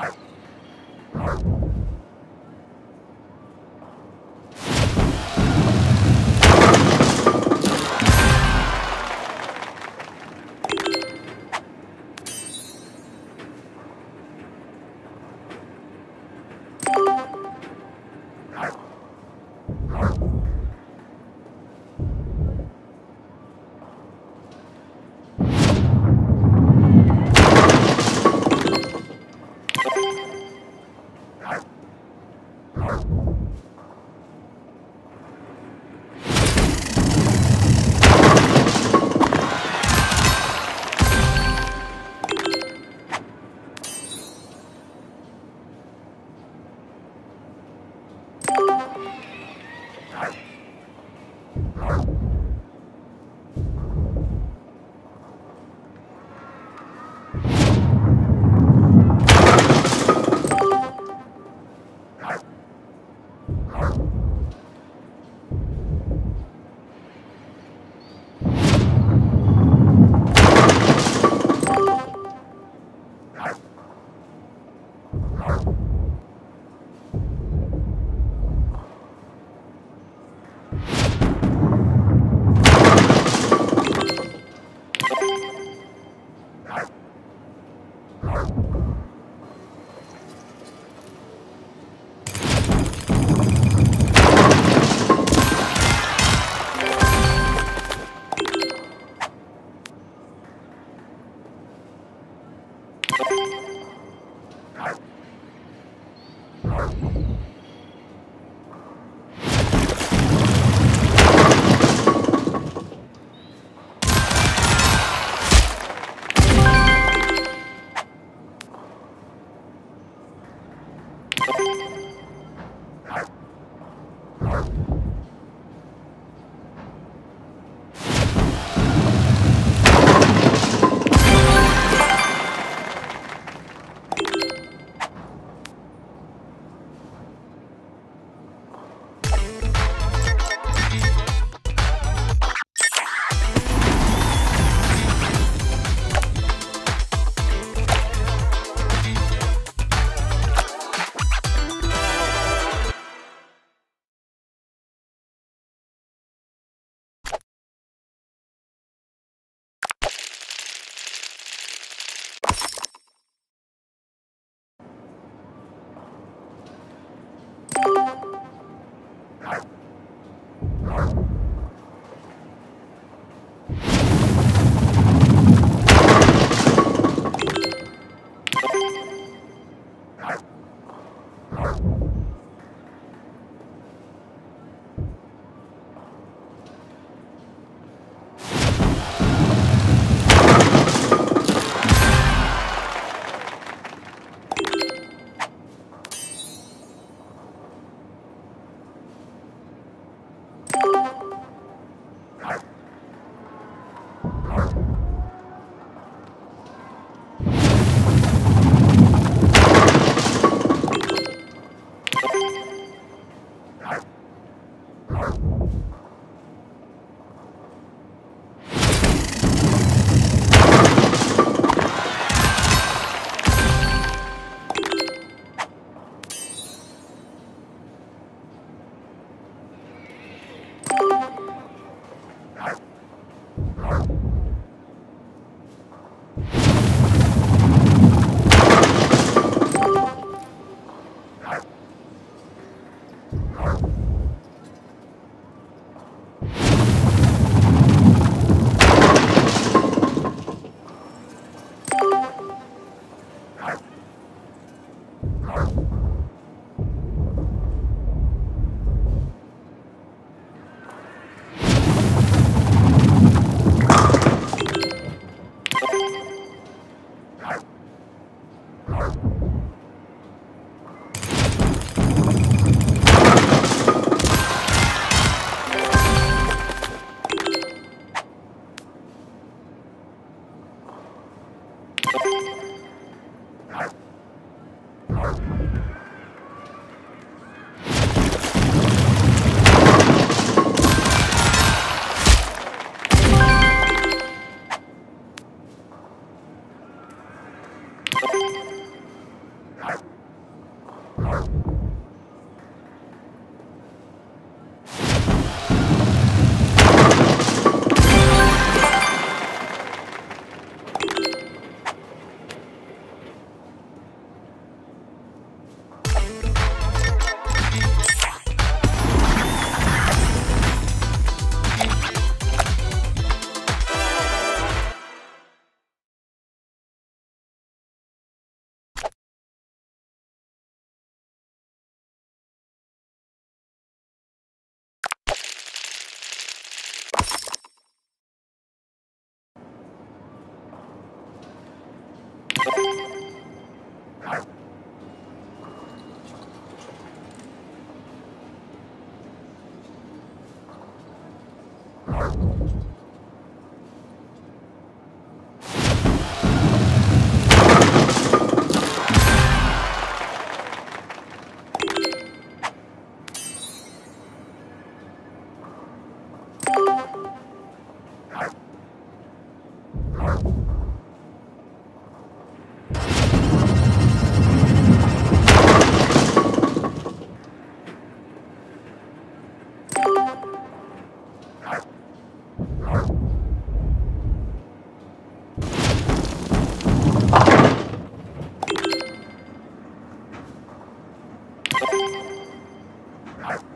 Thank you. Thank you. you Yeah.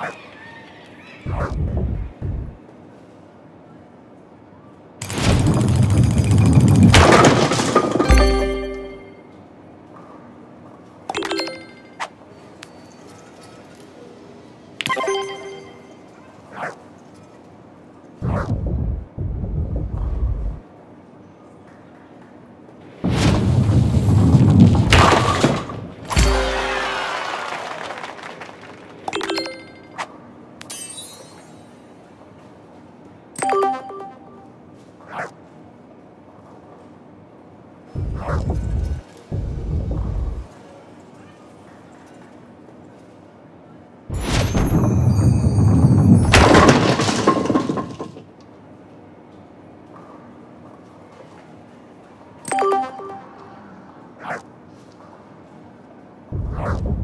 Thank you. You